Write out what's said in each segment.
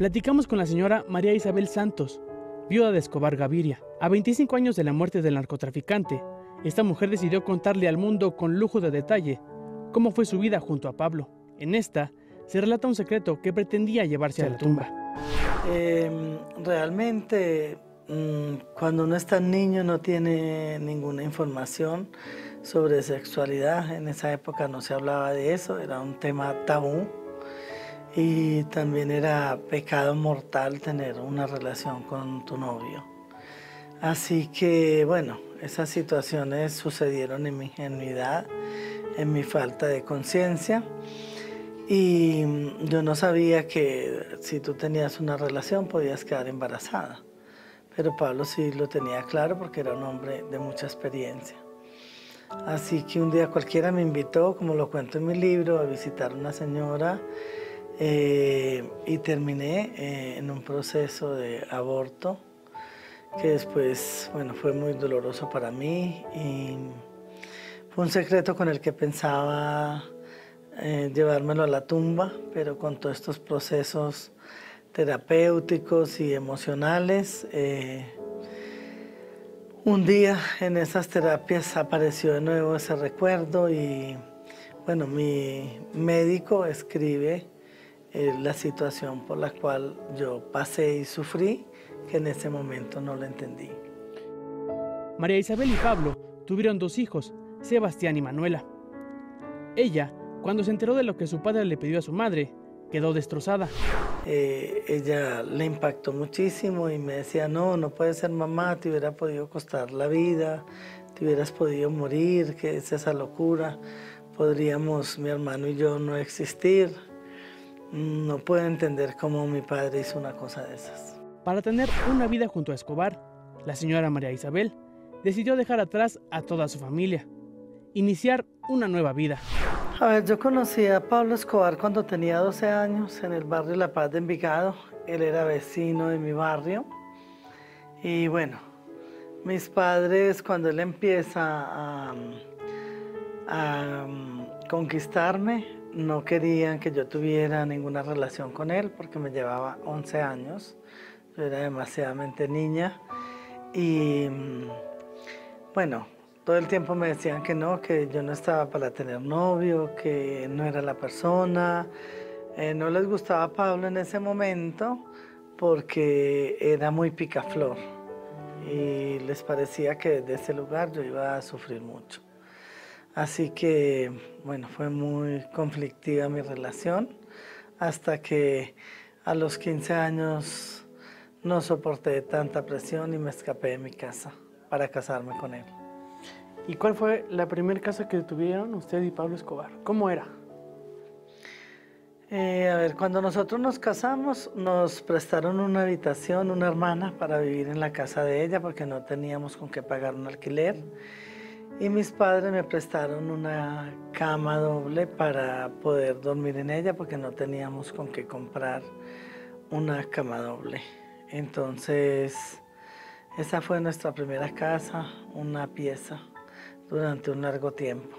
Platicamos con la señora María Isabel Santos, viuda de Escobar Gaviria. A 25 años de la muerte del narcotraficante, esta mujer decidió contarle al mundo con lujo de detalle cómo fue su vida junto a Pablo. En esta se relata un secreto que pretendía llevarse a la tumba. Em, realmente, mm, cuando uno es tan niño no tiene ninguna información sobre sexualidad. En esa época no se hablaba de eso, era un tema tabú. Y también era pecado mortal tener una relación con tu novio. Así que, bueno, esas situaciones sucedieron en mi ingenuidad, en mi falta de conciencia. Y yo no sabía que si tú tenías una relación podías quedar embarazada. Pero Pablo sí lo tenía claro porque era un hombre de mucha experiencia. Así que un día cualquiera me invitó, como lo cuento en mi libro, a visitar a una señora eh, y terminé eh, en un proceso de aborto que después, bueno, fue muy doloroso para mí y fue un secreto con el que pensaba eh, llevármelo a la tumba, pero con todos estos procesos terapéuticos y emocionales. Un día en esas terapias apareció de nuevo ese recuerdo y bueno, mi médico escribe eh, la situación por la cual yo pasé y sufrí, que en ese momento no lo entendí. María Isabel y Pablo tuvieron dos hijos, Sebastián y Manuela. Ella cuando se enteró de lo que su padre le pidió a su madre, quedó destrozada. Eh, ella le impactó muchísimo y me decía, no, no puedes ser mamá, te hubiera podido costar la vida, te hubieras podido morir, que es esa locura, podríamos mi hermano y yo no existir. No puedo entender cómo mi padre hizo una cosa de esas. Para tener una vida junto a Escobar, la señora María Isabel decidió dejar atrás a toda su familia, iniciar una nueva vida. A ver, yo conocí a Pablo Escobar cuando tenía 12 años en el barrio La Paz de Envigado. Él era vecino de mi barrio. Y bueno, mis padres cuando él empieza a, a conquistarme, no querían que yo tuviera ninguna relación con él porque me llevaba 11 años. Yo era demasiadamente niña. Y bueno, todo el tiempo me decían que no, que yo no estaba para tener novio, que no era la persona. Eh, no les gustaba Pablo en ese momento porque era muy picaflor y les parecía que desde ese lugar yo iba a sufrir mucho. Así que, bueno, fue muy conflictiva mi relación hasta que a los 15 años no soporté tanta presión y me escapé de mi casa para casarme con él. ¿Y cuál fue la primera casa que tuvieron usted y Pablo Escobar? ¿Cómo era? Eh, a ver, cuando nosotros nos casamos, nos prestaron una habitación, una hermana, para vivir en la casa de ella, porque no teníamos con qué pagar un alquiler. Y mis padres me prestaron una cama doble para poder dormir en ella, porque no teníamos con qué comprar una cama doble. Entonces, esa fue nuestra primera casa, una pieza durante un largo tiempo.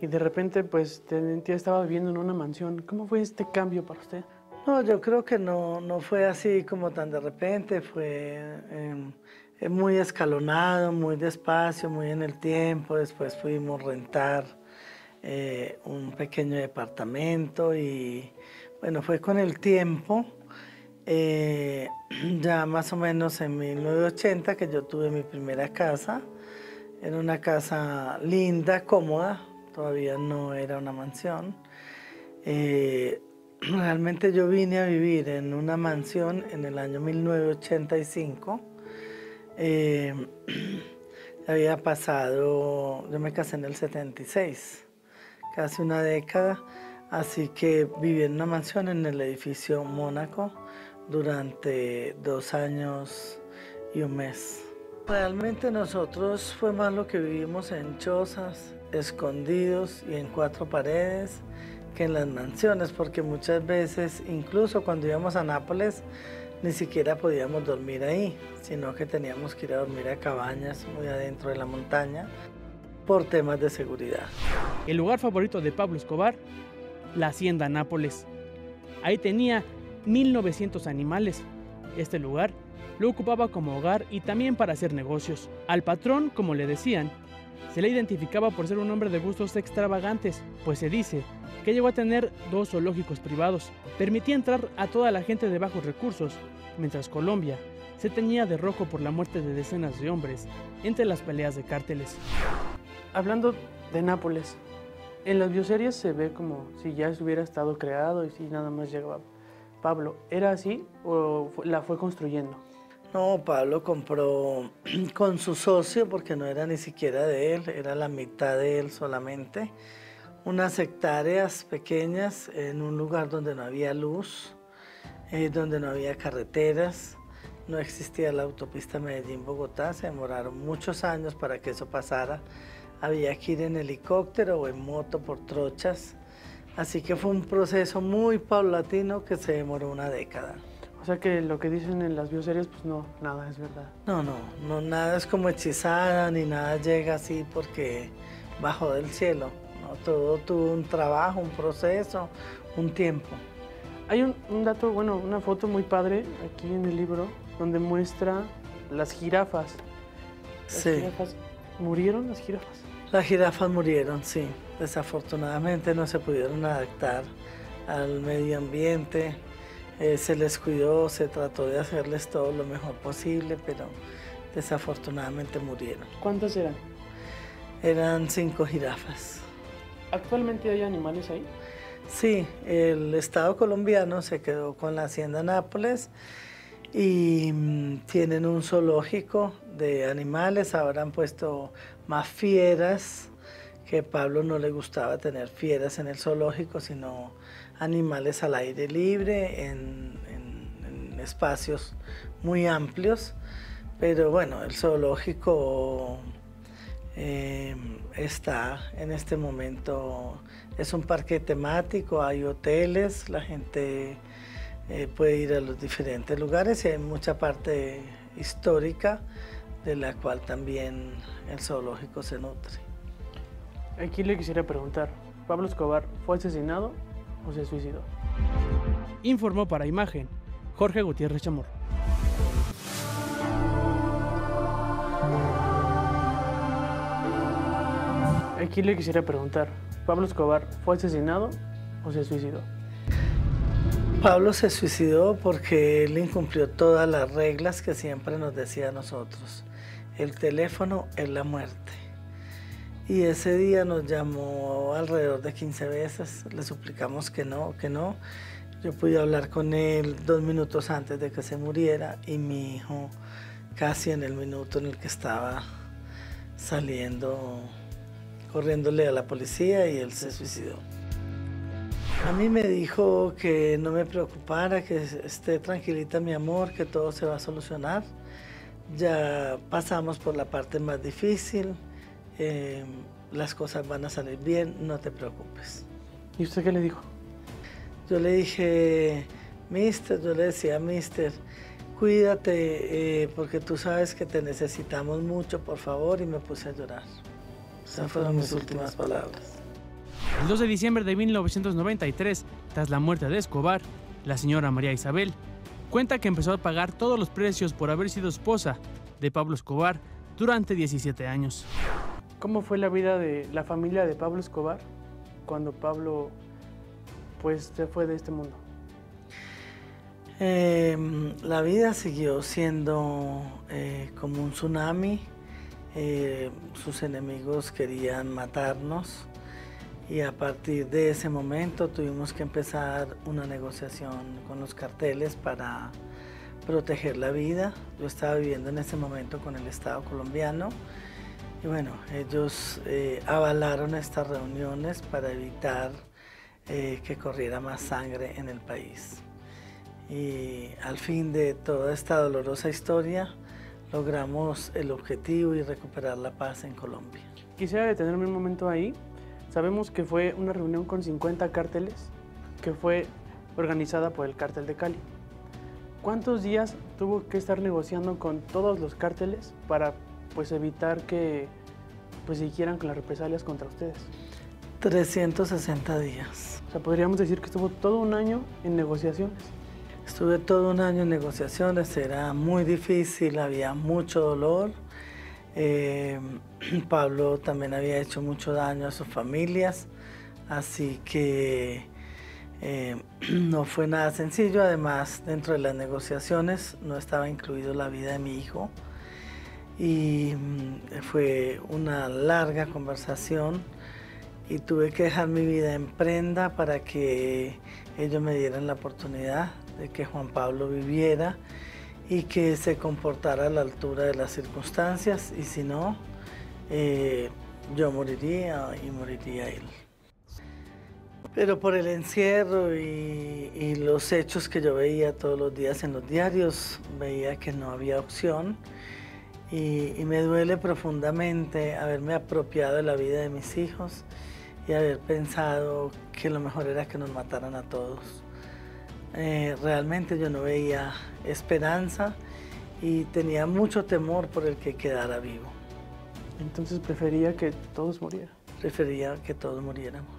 Y de repente, pues, te, estaba viviendo en una mansión. ¿Cómo fue este cambio para usted? No, yo creo que no, no fue así como tan de repente, fue em, eh, muy escalonado, muy despacio, muy en el tiempo. Después fuimos a rentar eh, un pequeño departamento y bueno, fue con el tiempo, eh, ya más o menos en 1980 que yo tuve mi primera casa era una casa linda, cómoda, todavía no era una mansión. Eh, realmente yo vine a vivir en una mansión en el año 1985. Eh, había pasado, yo me casé en el 76, casi una década, así que viví en una mansión en el edificio Mónaco durante dos años y un mes. Realmente nosotros fue más lo que vivimos en chozas, escondidos y en cuatro paredes que en las mansiones, porque muchas veces, incluso cuando íbamos a Nápoles, ni siquiera podíamos dormir ahí, sino que teníamos que ir a dormir a cabañas muy adentro de la montaña por temas de seguridad. El lugar favorito de Pablo Escobar, la hacienda Nápoles. Ahí tenía 1.900 animales. Este lugar lo ocupaba como hogar y también para hacer negocios. Al patrón, como le decían, se le identificaba por ser un hombre de gustos extravagantes, pues se dice que llegó a tener dos zoológicos privados. Permitía entrar a toda la gente de bajos recursos, mientras Colombia se teñía de rojo por la muerte de decenas de hombres entre las peleas de cárteles. Hablando de Nápoles, en las bioseries se ve como si ya hubiera estado creado y si nada más llegaba Pablo. ¿Era así o la fue construyendo? No, Pablo compró con su socio, porque no era ni siquiera de él, era la mitad de él solamente, unas hectáreas pequeñas en un lugar donde no había luz, eh, donde no había carreteras, no existía la autopista Medellín-Bogotá, se demoraron muchos años para que eso pasara. Había que ir en helicóptero o en moto por trochas, así que fue un proceso muy paulatino que se demoró una década. O sea que lo que dicen en las bioseries, pues no, nada es verdad. No, no, no, nada es como hechizada, ni nada llega así porque bajo del cielo. No, todo tuvo un trabajo, un proceso, un tiempo. Hay un, un, dato, bueno, una foto muy padre aquí en el libro donde muestra las jirafas. Las sí. jirafas. ¿Murieron las jirafas? Las jirafas murieron, sí. Desafortunadamente no se pudieron adaptar al medio ambiente eh, se les cuidó, se trató de hacerles todo lo mejor posible, pero desafortunadamente murieron. ¿Cuántas eran? Eran cinco jirafas. ¿Actualmente hay animales ahí? Sí, el Estado colombiano se quedó con la Hacienda Nápoles y mmm, tienen un zoológico de animales, ahora han puesto más fieras, que Pablo no le gustaba tener fieras en el zoológico, sino animales al aire libre, en, espacios muy amplios, pero bueno, el zoológico eh, está en este momento, es un parque temático, hay hoteles, la gente eh, puede ir a los diferentes lugares y hay mucha parte histórica de la cual también el zoológico se nutre. Aquí le quisiera preguntar, ¿Pablo Escobar fue asesinado o se suicidó? Informó para Imagen Jorge Gutiérrez Chamorro. Aquí le quisiera preguntar, ¿Pablo Escobar fue asesinado o se suicidó? Pablo se suicidó porque él incumplió todas las reglas que siempre nos decía a nosotros. El teléfono es la muerte. Y ese día nos llamó alrededor de 15 veces, le suplicamos que no, que no. Yo pude hablar con él dos minutos antes de que se muriera y mi hijo casi en el minuto en el que estaba saliendo, corriéndole a la policía y él se suicidó. A mí me dijo que no me preocupara, que esté tranquilita mi amor, que todo se va a solucionar. Ya pasamos por la parte más difícil, eh, las cosas van a salir bien, no te preocupes. ¿Y usted qué le dijo? Yo le dije, mister, yo le decía, mister, cuídate eh, porque tú sabes que te necesitamos mucho, por favor, y me puse a llorar. Esas fueron mis últimas palabras. El 2 de diciembre de 1993, tras la muerte de Escobar, la señora María Isabel cuenta que empezó a pagar todos los precios por haber sido esposa de Pablo Escobar durante 17 años. ¿Cómo fue la vida de la familia de Pablo Escobar cuando Pablo pues se fue de este mundo? Eh, la vida siguió siendo eh, como un tsunami. Eh, sus enemigos querían matarnos y a partir de ese momento tuvimos que empezar una negociación con los carteles para proteger la vida. Yo estaba viviendo en ese momento con el Estado colombiano y bueno, ellos eh, avalaron estas reuniones para evitar eh, que corriera más sangre en el país. Y al fin de toda esta dolorosa historia, logramos el objetivo y recuperar la paz en Colombia. Quisiera detenerme un momento ahí. Sabemos que fue una reunión con 50 cárteles que fue organizada por el cártel de Cali. ¿Cuántos días tuvo que estar negociando con todos los cárteles para pues evitar que pues siguieran con las represalias contra ustedes? 360 días. O sea, podríamos decir que estuvo todo un año en negociaciones. Estuve todo un año en negociaciones, era muy difícil, había mucho dolor. Eh, Pablo también había hecho mucho daño a sus familias, así que eh, no fue nada sencillo. Además, dentro de las negociaciones no estaba incluido la vida de mi hijo y mm, fue una larga conversación y tuve que dejar mi vida en prenda para que ellos me dieran la oportunidad de que Juan Pablo viviera y que se comportara a la altura de las circunstancias y si no, eh, yo moriría y moriría él. Pero por el encierro y, los hechos que yo veía todos los días en los diarios, veía que no había opción y, y me duele profundamente haberme apropiado de la vida de mis hijos y haber pensado que lo mejor era que nos mataran a todos. Eh, realmente yo no veía esperanza y tenía mucho temor por el que quedara vivo. Entonces prefería que todos murieran. Prefería que todos muriéramos.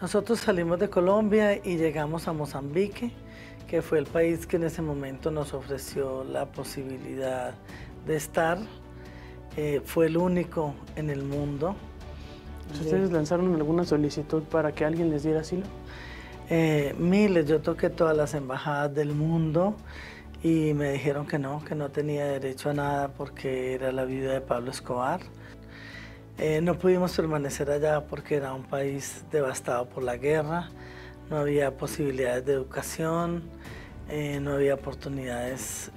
Nosotros salimos de Colombia y llegamos a Mozambique, que fue el país que en ese momento nos ofreció la posibilidad de estar eh, fue el único en el mundo. ¿Ustedes lanzaron alguna solicitud para que alguien les diera asilo? Eh, miles, yo toqué todas las embajadas del mundo y me dijeron que no, que no tenía derecho a nada porque era la vida de Pablo Escobar. Eh, no pudimos permanecer allá porque era un país devastado por la guerra, no había posibilidades de educación, no había oportunidades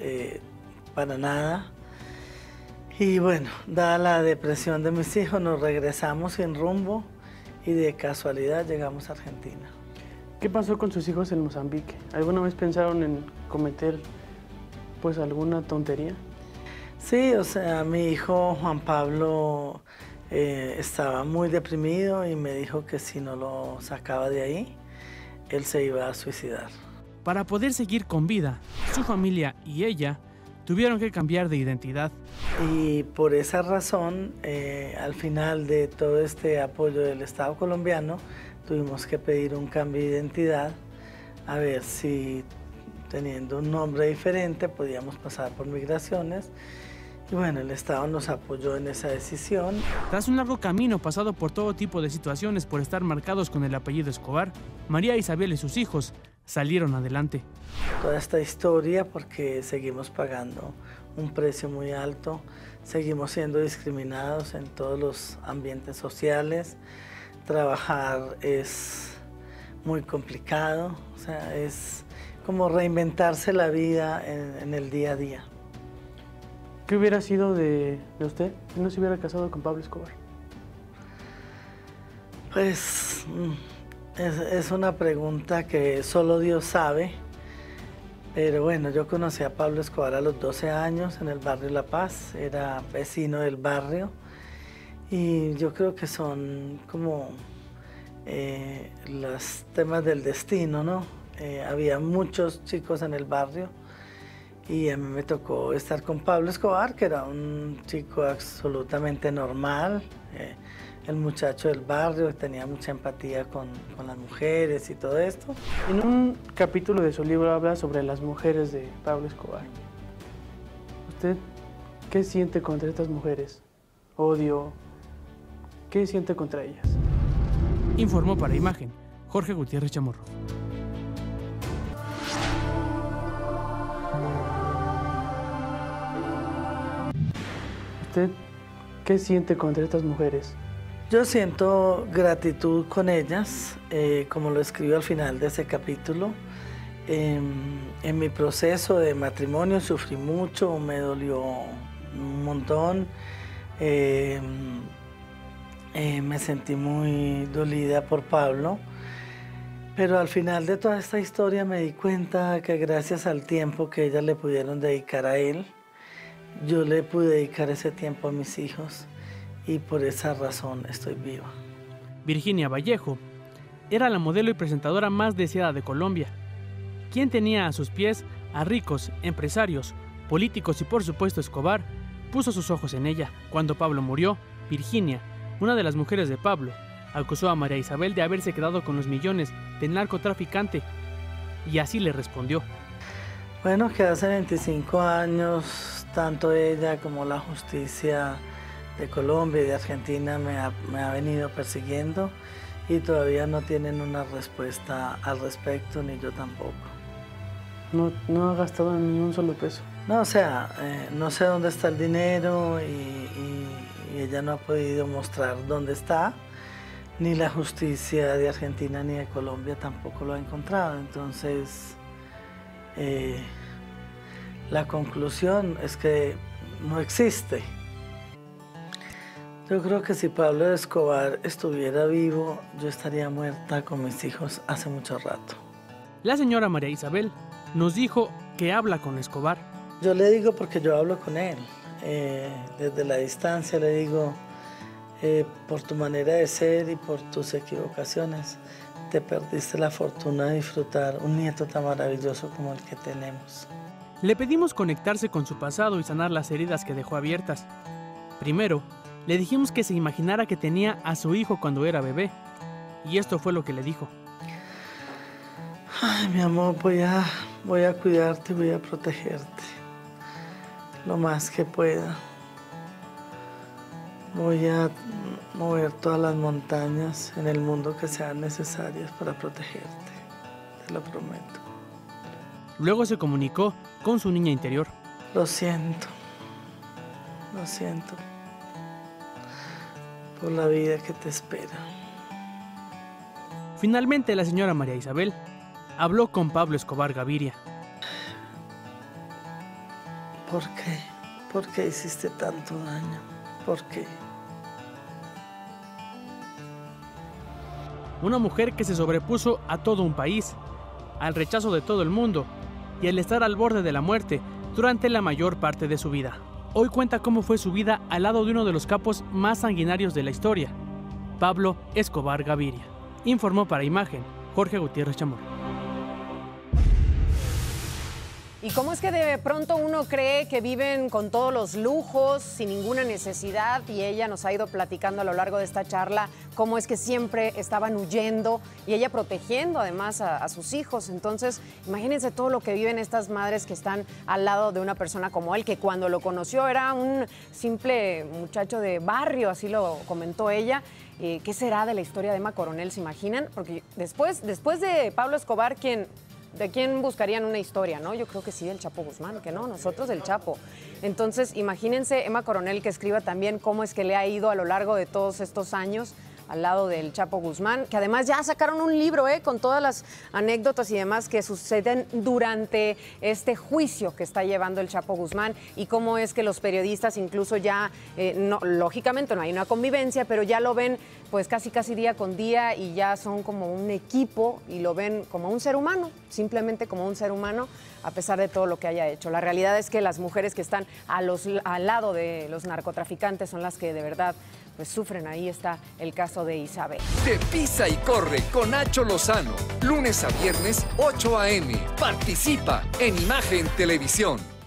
para nada. Y bueno, dada la depresión de mis hijos, nos regresamos sin rumbo y de casualidad llegamos a Argentina. ¿Qué pasó con sus hijos en Mozambique? ¿Alguna vez pensaron en cometer pues alguna tontería? Sí, o sea, mi hijo Juan Pablo eh, estaba muy deprimido y me dijo que si no lo sacaba de ahí, él se iba a suicidar. Para poder seguir con vida, su familia y ella tuvieron que cambiar de identidad. Y por esa razón, eh, al final de todo este apoyo del Estado colombiano, tuvimos que pedir un cambio de identidad, a ver si teniendo un nombre diferente podíamos pasar por migraciones. Y bueno, el Estado nos apoyó en esa decisión. Tras un largo camino pasado por todo tipo de situaciones por estar marcados con el apellido Escobar, María Isabel y sus hijos salieron adelante. Toda esta historia porque seguimos pagando un precio muy alto, seguimos siendo discriminados en todos los ambientes sociales, trabajar es muy complicado, o sea, es como reinventarse la vida en, el día a día. ¿Qué hubiera sido de, usted si no se hubiera casado con Pablo Escobar? Pues mm, es una pregunta que solo Dios sabe pero bueno, yo conocí a Pablo Escobar a los 12 años en el barrio La Paz, era vecino del barrio y yo creo que son como eh, los temas del destino, ¿no? Eh, había muchos chicos en el barrio y a mí me tocó estar con Pablo Escobar, que era un chico absolutamente normal. Eh, el muchacho del barrio, tenía mucha empatía con, las mujeres y todo esto. En un capítulo de su libro habla sobre las mujeres de Pablo Escobar. ¿Usted qué siente contra estas mujeres? ¿Odio? ¿Qué siente contra ellas? Informó para Imagen Jorge Gutiérrez Chamorro. ¿Usted qué siente contra estas mujeres? Yo siento gratitud con ellas, eh, como lo escribo al final de ese capítulo. en mi proceso de matrimonio sufrí mucho, me dolió un montón. Em, eh, me sentí muy dolida por Pablo. Pero al final de toda esta historia me di cuenta que gracias al tiempo que ellas le pudieron dedicar a él, yo le pude dedicar ese tiempo a mis hijos y por esa razón estoy viva. Virginia Vallejo era la modelo y presentadora más deseada de Colombia, quien tenía a sus pies a ricos, empresarios, políticos y por supuesto Escobar, puso sus ojos en ella. Cuando Pablo murió, Virginia, una de las mujeres de Pablo, acusó a María Isabel de haberse quedado con los millones del narcotraficante y así le respondió. Bueno, que hace 25 años tanto ella como la justicia de Colombia y de Argentina me ha, me ha venido persiguiendo y todavía no tienen una respuesta al respecto, ni yo tampoco. No, no ha gastado ni un solo peso. No, o sea, eh, no sé dónde está el dinero y, y- y ella no ha podido mostrar dónde está, ni la justicia de Argentina ni de Colombia tampoco lo ha encontrado. Entonces, eh, la conclusión es que no existe. Yo creo que si Pablo Escobar estuviera vivo, yo estaría muerta con mis hijos hace mucho rato. La señora María Isabel nos dijo que habla con Escobar. Yo le digo porque yo hablo con él. Eh, desde la distancia le digo, eh, por tu manera de ser y por tus equivocaciones, te perdiste la fortuna de disfrutar un nieto tan maravilloso como el que tenemos. Le pedimos conectarse con su pasado y sanar las heridas que dejó abiertas. Primero, le dijimos que se imaginara que tenía a su hijo cuando era bebé. Y esto fue lo que le dijo. Ay, mi amor, voy a, voy a cuidarte, voy a protegerte lo más que pueda. Voy a mover todas las montañas en el mundo que sean necesarias para protegerte, te lo prometo. Luego se comunicó con su niña interior. Lo siento, lo siento por la vida que te espera. Finalmente la señora María Isabel habló con Pablo Escobar Gaviria. ¿Por qué? ¿Por qué hiciste tanto daño? ¿Por qué? Una mujer que se sobrepuso a todo un país, al rechazo de todo el mundo y al estar al borde de la muerte durante la mayor parte de su vida. Hoy cuenta cómo fue su vida al lado de uno de los capos más sanguinarios de la historia, Pablo Escobar Gaviria. Informó para Imagen Jorge Gutiérrez Chamorro. ¿Y cómo es que de pronto uno cree que viven con todos los lujos, sin ninguna necesidad? Y ella nos ha ido platicando a lo largo de esta charla cómo es que siempre estaban huyendo y ella protegiendo además a, sus hijos. Entonces, imagínense todo lo que viven estas madres que están al lado de una persona como él, que cuando lo conoció era un simple muchacho de barrio, así lo comentó ella. Eh, ¿Qué será de la historia de Emma Coronel? ¿Se imaginan? Porque después, después de Pablo Escobar, quien ¿De quién buscarían una historia, no? Yo creo que sí, del Chapo Guzmán, que no, nosotros del Chapo. Entonces, imagínense Emma Coronel que escriba también cómo es que le ha ido a lo largo de todos estos años al lado del Chapo Guzmán, que además ya sacaron un libro ¿eh? con todas las anécdotas y demás que suceden durante este juicio que está llevando el Chapo Guzmán y cómo es que los periodistas incluso ya, eh, no, lógicamente no hay una convivencia, pero ya lo ven pues casi casi día con día y ya son como un equipo y lo ven como un ser humano, simplemente como un ser humano a pesar de todo lo que haya hecho. La realidad es que las mujeres que están a los, al lado de los narcotraficantes son las que de verdad pues sufren. Ahí está el caso de Isabel. De Pisa y Corre con Nacho Lozano. Lunes a viernes, 8 a.m. Participa en Imagen Televisión.